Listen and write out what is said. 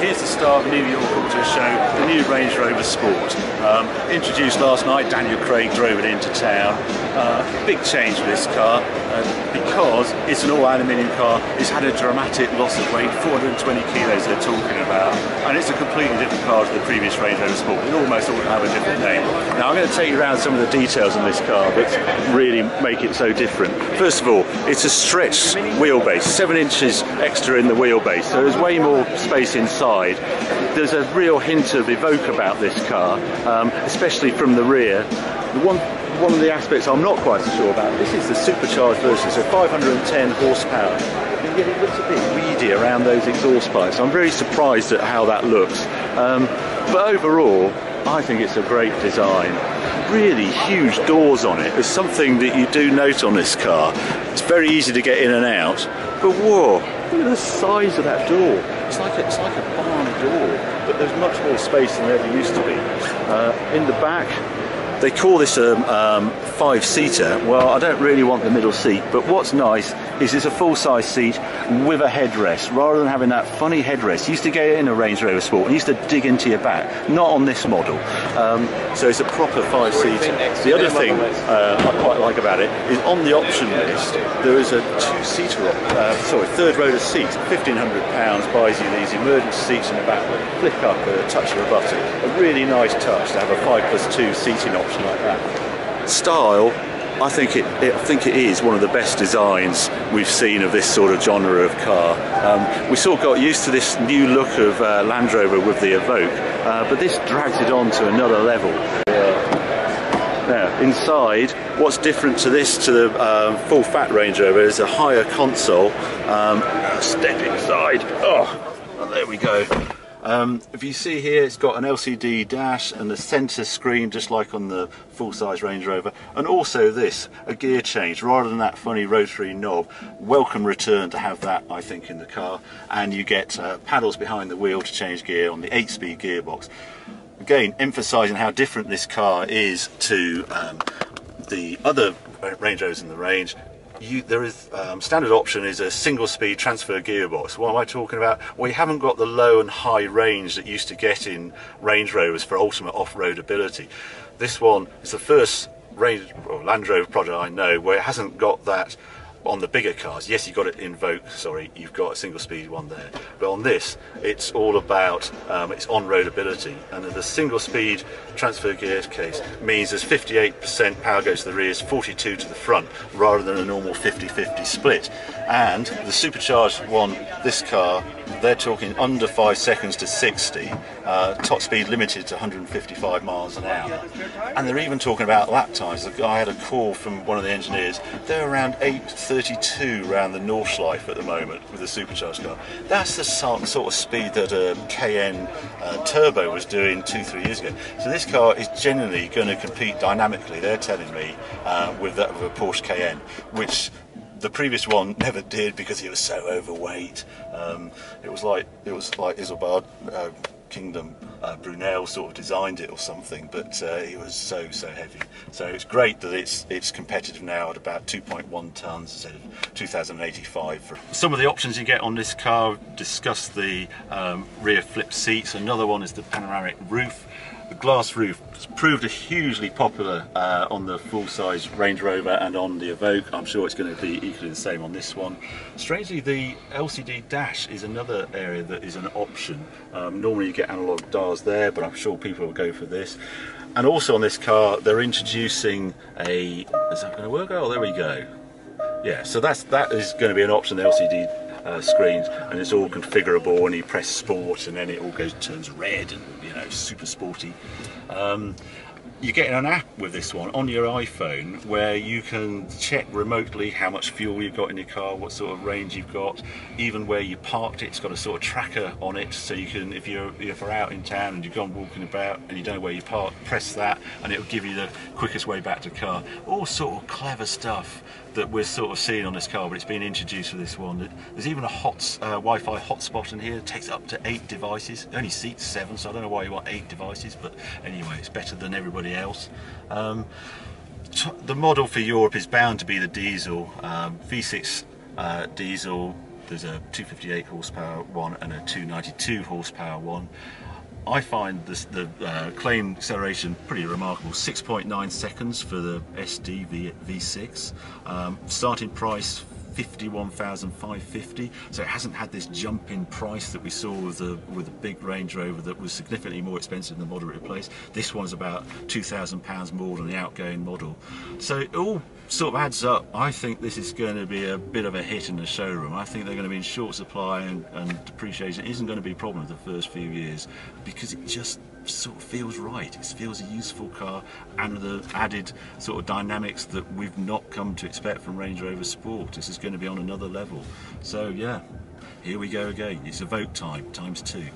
here's the star of New York Auto Show, the new Range Rover Sport. Um, introduced last night, Daniel Craig drove it into town. Uh, big change for this car uh, because it's an all aluminium car. It's had a dramatic loss of weight, 420 kilos they're talking about, and it's a completely different car to the previous Range Rover Sport. It almost all have a different name. Now I'm going to take you around some of the details on this car that really make it so different. First of all, it's a stretched wheelbase, seven inches extra in the wheelbase, so there's way more space inside. There's a real hint of Evoque about this car, um, especially from the rear. One one of the aspects I'm not quite sure about, this is the supercharged version, so 510 horsepower. And yet it looks a bit weedy around those exhaust pipes. I'm very surprised at how that looks. Um, but overall, I think it's a great design. Really huge doors on it. It's something that you do note on this car. It's very easy to get in and out. But whoa, look at the size of that door. It's like a, it's like a barn door, but there's much more space than there ever used to be. Uh, in the back, they call this a um, five-seater. Well, I don't really want the middle seat, but what's nice is it's a full-size seat with a headrest, rather than having that funny headrest. You used to get in a Range Rover Sport and used to dig into your back. Not on this model. Um, so it's a proper five-seater. The other thing uh, I quite like about it is on the option list there is a two-seater, uh, sorry, third row seat, £1,500 buys you these emergency seats in the back, flick up a touch of a button. A really nice touch to have a five plus two seating option like that. Style, I think it, it, I think it is one of the best designs we've seen of this sort of genre of car. Um, we sort of got used to this new look of uh, Land Rover with the Evoque, uh, but this drags it on to another level. Now, inside, what's different to this, to the um, full fat Range Rover, is a higher console. Um, step inside. Oh, there we go. Um, if you see here, it's got an LCD dash and a centre screen, just like on the full-size Range Rover, and also this, a gear change, rather than that funny rotary knob. Welcome return to have that, I think, in the car. And you get uh, paddles behind the wheel to change gear on the 8-speed gearbox. Again, emphasising how different this car is to um, the other Range Rovers in the range, you, there is um, standard option is a single speed transfer gearbox. What am I talking about? You haven't got the low and high range that used to get in Range Rovers for ultimate off-road ability. This one is the first Range Land Rover product I know where it hasn't got that on the bigger cars, yes, you've got it in Vogue, sorry, you've got a single speed one there. But on this, it's all about um, its on-road ability. And the single speed transfer gear case means there's 58% power goes to the rears, 42 to the front, rather than a normal 50-50 split. And the supercharged one, this car, they're talking under five seconds to 60, uh, top speed limited to 155 miles an hour. And they're even talking about lap times. I had a call from one of the engineers, they're around 8.32 around the Nordschleife at the moment with the supercharged car. That's the sort of speed that a Cayenne uh, Turbo was doing two, three years ago. So this car is genuinely going to compete dynamically, they're telling me, uh, with that of a Porsche Cayenne, which the previous one never did because he was so overweight. Um, it was like it was like Isambard uh, Kingdom uh, Brunel sort of designed it or something, but uh, he was so so heavy. So it's great that it's it's competitive now at about 2.1 tons instead of 2,085. For some of the options you get on this car discuss the um, rear flip seats. Another one is the panoramic roof. The glass roof has proved a hugely popular uh, on the full-size Range Rover and on the Evoque. I'm sure it's going to be equally the same on this one. Strangely, the LCD dash is another area that is an option. Um, normally you get analog dials there, but I'm sure people will go for this. And also on this car, they're introducing a, is that going to work? Oh, there we go. Yeah, so that's that is going to be an option, the LCD uh, screens and it's all configurable and you press sport and then it all goes turns red and you know super sporty um, you're getting an app with this one on your iPhone where you can check remotely how much fuel you've got in your car, what sort of range you've got, even where you parked it. It's got a sort of tracker on it, so you can, if you're if you're out in town and you've gone walking about and you don't know where you park, press that, and it'll give you the quickest way back to the car. All sort of clever stuff that we're sort of seeing on this car, but it's been introduced for this one. There's even a hot uh, Wi-Fi hotspot in here. It takes up to eight devices. It only seats seven, so I don't know why you want eight devices, but anyway, it's better than everybody else. Um, the model for Europe is bound to be the diesel, um, V6 uh, diesel there's a 258 horsepower one and a 292 horsepower one. I find this, the uh, claim acceleration pretty remarkable. 6.9 seconds for the SD v, V6. Um, starting price 51,550. So it hasn't had this jump in price that we saw with the with the big Range Rover that was significantly more expensive than the model it. This one's about 2,000 pounds more than the outgoing model. So it all sort of adds up. I think this is going to be a bit of a hit in the showroom. I think they're going to be in short supply and, and depreciation isn't going to be a problem the first few years because it just sort of feels right. It feels a useful car and the added sort of dynamics that we've not come to expect from Range Rover Sport. This is going to be on another level. So yeah, here we go again. It's Evoque time, times two.